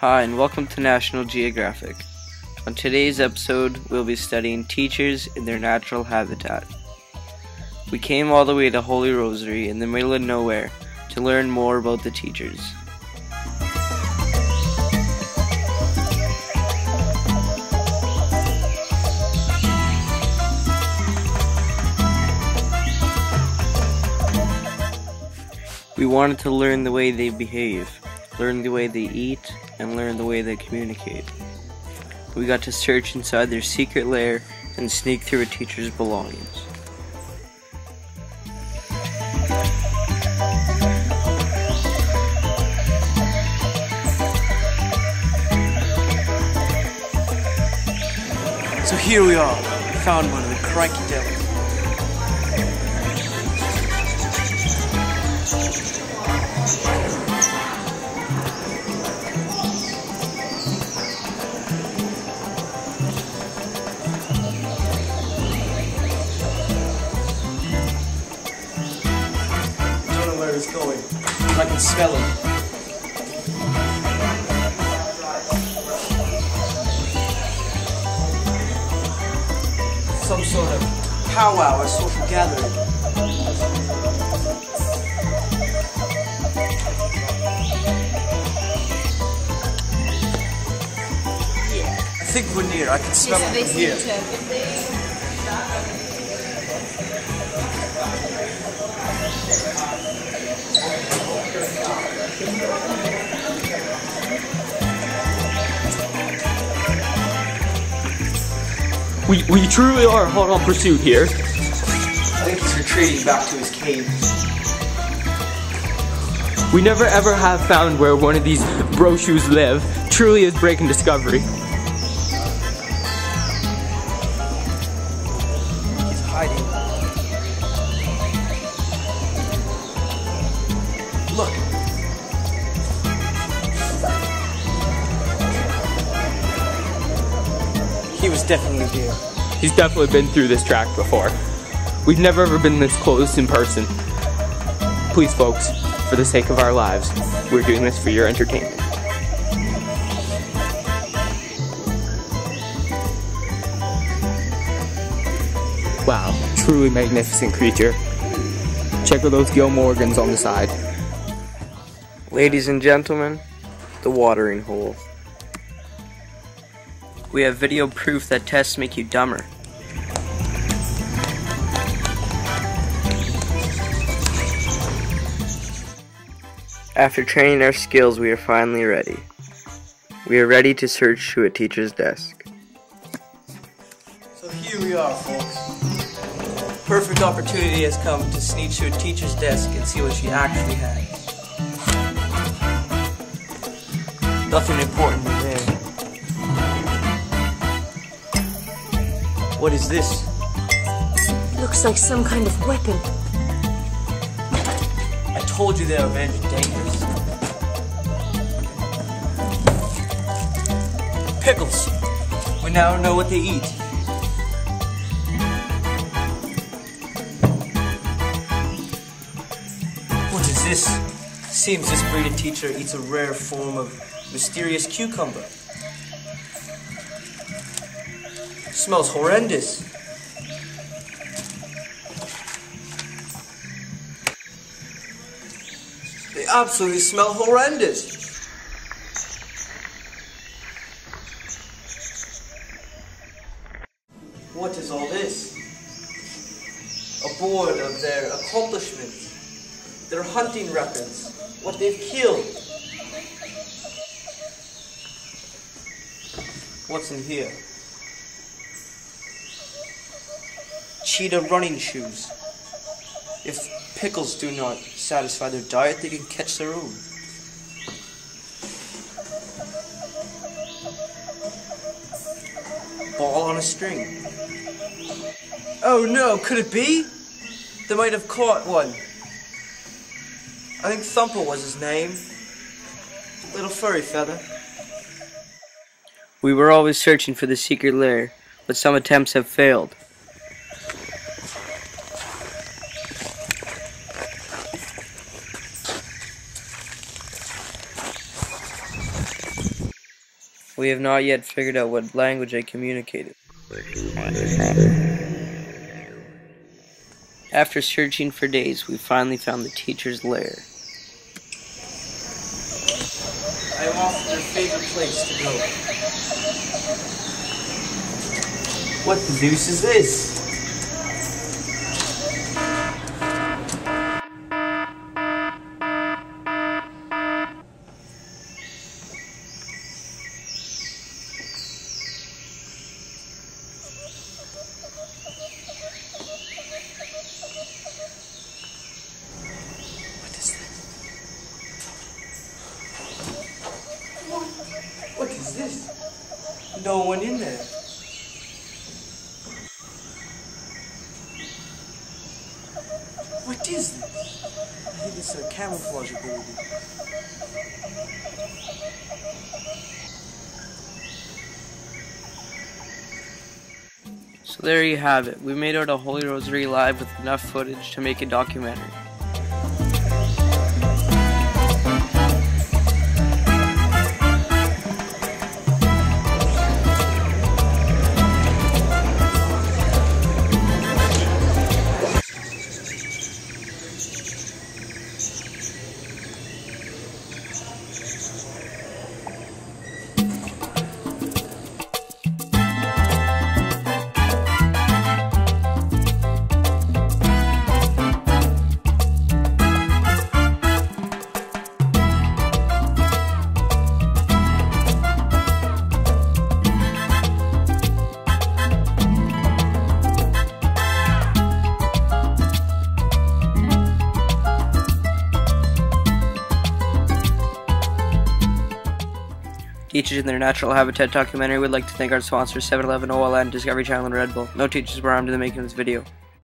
Hi, and welcome to National Geographic. On today's episode, we'll be studying teachers in their natural habitat. We came all the way to Holy Rosary in the middle of nowhere to learn more about the teachers. We wanted to learn the way they behave, learn the way they eat, and learn the way they communicate. We got to search inside their secret lair and sneak through a teacher's belongings. So here we are. We found one of the crikey devils. Can smell. Some sort of powwow or social gathering. Yeah. I think we're near. I can smell it from here. to. We, we truly are hot on pursuit here. I think he's retreating back to his cave. We never ever have found where one of these bro shoes live. Truly is breaking discovery. Definitely here. He's definitely been through this track before. We've never ever been this close in person. Please, folks, for the sake of our lives, we're doing this for your entertainment. Wow, truly magnificent creature. Check out those Gil Morgans on the side. Ladies and gentlemen, the watering hole. We have video proof that tests make you dumber. After training our skills, we are finally ready. We are ready to search through a teacher's desk. So here we are, folks. Perfect opportunity has come to sneak to a teacher's desk and see what she actually has. Nothing important in there. What is this? Looks like some kind of weapon. I told you they are very dangerous. Pickles. We now know what they eat. What is this? Seems this breed of teacher eats a rare form of mysterious cucumber. Smells horrendous. They absolutely smell horrendous. What is all this? A board of their accomplishments, their hunting records, what they've killed. What's in here? Cheetah running shoes. If pickles do not satisfy their diet, they can catch their own. Ball on a string. Oh no, could it be? They might have caught one. I think Thumper was his name. Little furry feather. We were always searching for the secret lair, but some attempts have failed. We have not yet figured out what language they communicated. After searching for days, we finally found the teacher's lair. I am their favorite place to go. What the deuce is this? No one in there. What is this? I think it's a camouflage ability. So there you have it. We made out a Holy Rosary live with enough footage to make a documentary. Teachers in Their Natural Habitat documentary would like to thank our sponsors 7-Eleven, OLN, Discovery Channel, and Red Bull. No teachers were harmed in the making of this video.